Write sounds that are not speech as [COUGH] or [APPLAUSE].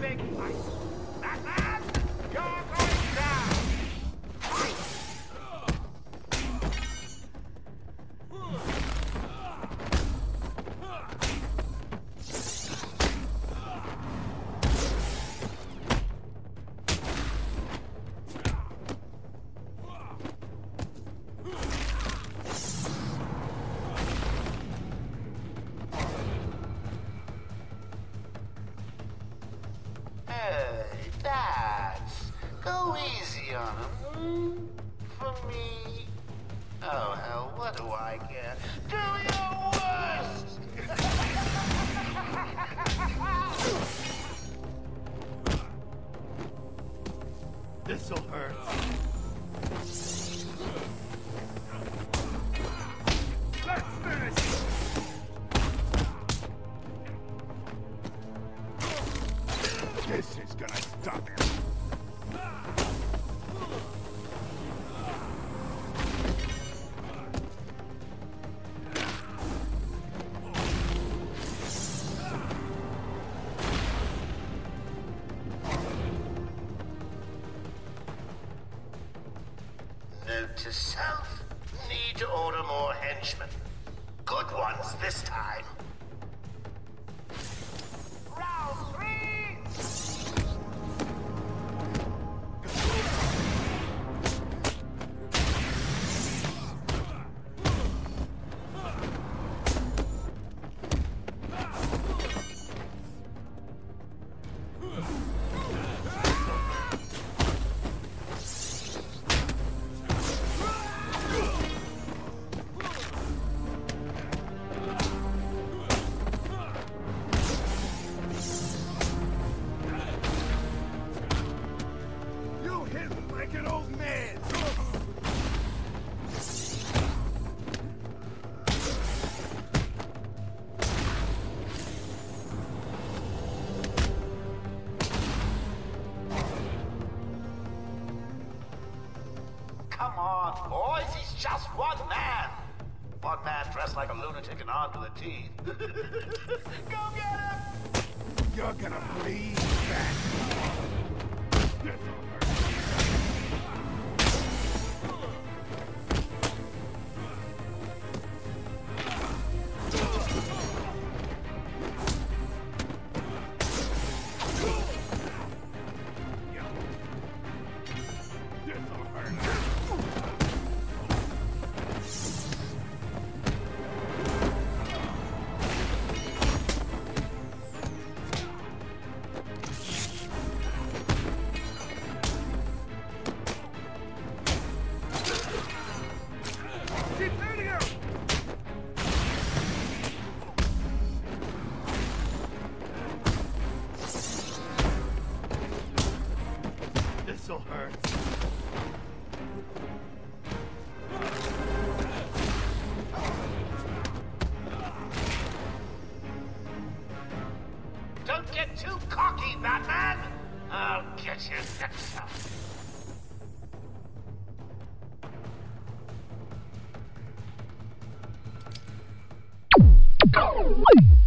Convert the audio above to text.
big fight. Me? Oh, hell, what do I care? Do your worst! [LAUGHS] This'll hurt. Let's finish! This is gonna stop him. To self, need to order more henchmen. Good ones this time. Come on, boys, he's just one man. One man dressed like a lunatic and armed to the teeth. Go get him! You're gonna bleed back. This'll hurt. Don't get too cocky, Batman! I'll get you next time. Go! [LAUGHS]